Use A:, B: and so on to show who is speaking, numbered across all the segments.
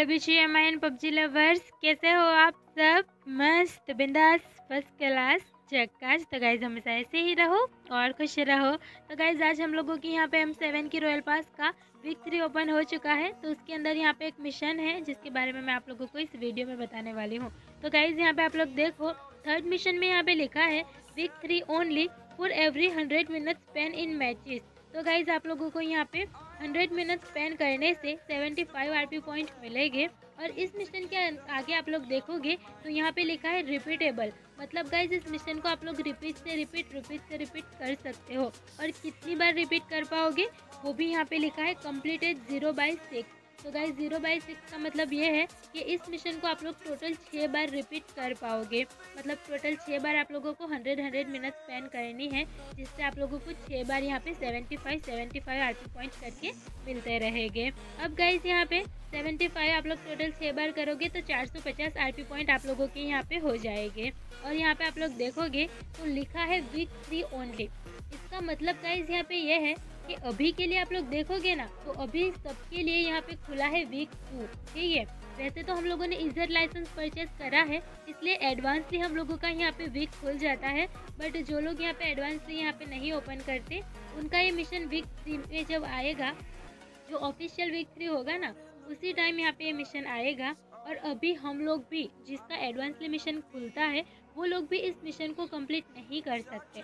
A: Hello आई PUBG lovers. कैसे हो आप सब? मस्त, बिंदास फ़र्स्ट क्लास चक्काज तो गाइज़ हमेशा ऐसे ही रहो और खुश रहो। तो गाइज़ आज हम लोगों की यहाँ पे एम सेवन की रॉयल पास का वीक थ्री ओपन हो चुका है। तो उसके अंदर यहाँ पे एक मिशन है, जिसके बारे में मैं आप लोगों को इस वीडियो में बताने वाली हूँ। तो गाइज़ यहाँ पे आप लोग देखो थर्ड मिशन में यहाँ पे लिखा है week three only for every hundred minute spent in matches तो गाइज़ आप लोगों को यहाँ पे 100 मिनट स्पेंड करने से 75 आरपी पॉइंट मिलेंगे। और इस मिशन के आगे आप लोग देखोगे तो यहाँ पे लिखा है रिपीटेबल मतलब गाइज़ इस मिशन को आप लोग रिपीट से रिपीट रिपीट से रिपीट कर सकते हो। और कितनी बार रिपीट कर पाओगे, वो भी यहाँ पे लिखा है कम्प्लीटेड ज़ीरो बाई सिक्स तो गाइज़ ज़ीरो बाई सिक्स का मतलब ये है कि इस मिशन को आप लोग टोटल छः बार रिपीट कर पाओगे। मतलब टोटल छः बार आप लोगों को हंड्रेड हंड्रेड मिनट स्पेंड करनी है, जिससे आप लोगों को छः बार यहाँ पे seventy five seventy five R point करके मिलते रहेंगे। अब गाइज़ यहाँ पे सेवेंटी फाइव आप लोग टोटल छः बार करोगे तो चार सौ पचास आर पॉइंट आप लोगों के यहाँ पे हो जाएँगे। और यहाँ पे आप लोग देखोगे तो लिखा है वीक थ्री ओनली इसका मतलब गाइज़ यहाँ पे ये है कि अभी के लिए आप लोग देखोगे ना तो अभी सबके लिए यहाँ पे खुला है वीक टू ठीक है? वैसे तो हम लोगों ने इजर लाइसेंस परचेज करा है, इसलिए एडवांसली हम लोगों का यहाँ पे वीक खुल जाता है। बट जो लोग यहाँ पे एडवांसली यहाँ पे नहीं ओपन करते, उनका ये मिशन वीक थ्री में जब आएगा, जो ऑफिशियल वीक थ्री होगा ना, उसी टाइम यहाँ पे ये मिशन आएगा। और अभी हम लोग भी जिसका एडवांसली मिशन खुलता है, वो लोग भी इस मिशन को कंप्लीट नहीं कर सकते।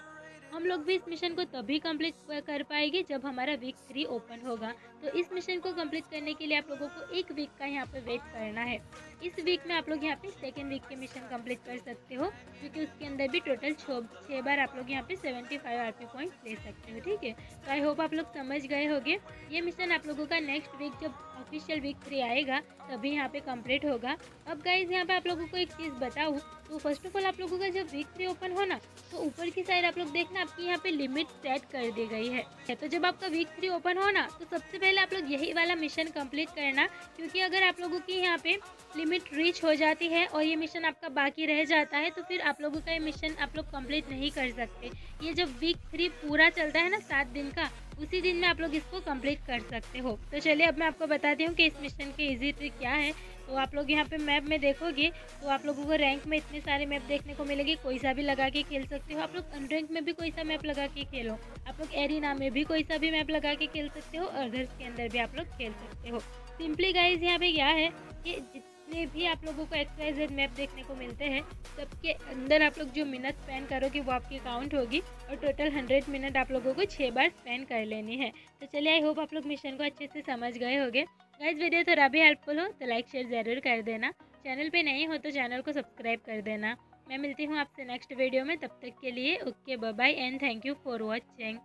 A: हम लोग भी इस मिशन को तभी कंप्लीट कर पाएँगे जब हमारा वीक थ्री ओपन होगा। तो इस मिशन को कंप्लीट करने के लिए आप लोगों को एक वीक का यहाँ पे वेट करना है। इस वीक में आप लोग यहाँ पे सेकेंड वीक के मिशन कंप्लीट कर सकते हो, क्योंकि उसके अंदर भी टोटल छः बार आप लोग यहाँ पे seventy five R P point ले सकते हो, ठीक है? तो आई होप आप लोग समझ गए होंगे। ये मिशन आप लोगों का नेक्स्ट वीक जब ऑफिशियल वीक थ्री आएगा, तभी यहाँ पे कंप्लीट होगा। अब गाइज़ यहाँ पे आप लोगों को एक चीज़ बताऊँ। तो फ़र्स्ट ऑफ़ ऑल आप लोगों का जब वीक थ्री ओपन हो ना तो ऊपर की साइड आप लोग देखना आपकी यहाँ पे लिमिट सेट कर दी गई है। तो जब आपका वीक थ्री ओपन हो ना तो सबसे पहले आप लोग यही वाला मिशन कंप्लीट करना, क्योंकि अगर आप लोगों की यहाँ पे लिमिट रीच हो जाती है और ये मिशन आपका बाकी रह जाता है तो फिर आप लोगों का ये मिशन आप लोग कंप्लीट नहीं कर सकते। ये जब वीक थ्री पूरा चलता है ना सात दिन का, उसी दिन में आप लोग इसको कंप्लीट कर सकते हो। तो चलिए अब मैं आपको बताती हूँ कि इस मिशन की इजी ट्रिक क्या है। तो आप लोग यहाँ पे मैप में देखोगे तो आप लोगों को रैंक में इतने सारे मैप देखने को मिलेगी, कोई सा भी लगा के खेल सकते हो। आप लोग अनरैंक में भी कोई सा मैप लगा के खेलो। आप लोग एरिना में भी कोई सा भी मैप लगा के खेल सकते हो अदर्स के अंदर भी आप लोग खेल सकते हो। सिंपली गाइज़ यहाँ पे क्या है कि जितने भी आप लोगों को एक्सवाइजेड मैप देखने को मिलते हैं, सबके अंदर आप लोग जो मिनट स्पेंड करोगे, वो आपकी काउंट होगी और टोटल हंड्रेड मिनट आप लोगों को छः बार स्पेंड कर लेनी है। तो चलिए आई होप आप लोग मिशन को अच्छे से समझ गए होंगे। गाइज़ वीडियो थोड़ा भी हेल्पफुल हो तो लाइक शेयर ज़रूर कर देना। चैनल पे नहीं हो तो चैनल को सब्सक्राइब कर देना। मैं मिलती हूँ आपसे नेक्स्ट वीडियो में, तब तक के लिए okay bye and thank you for watching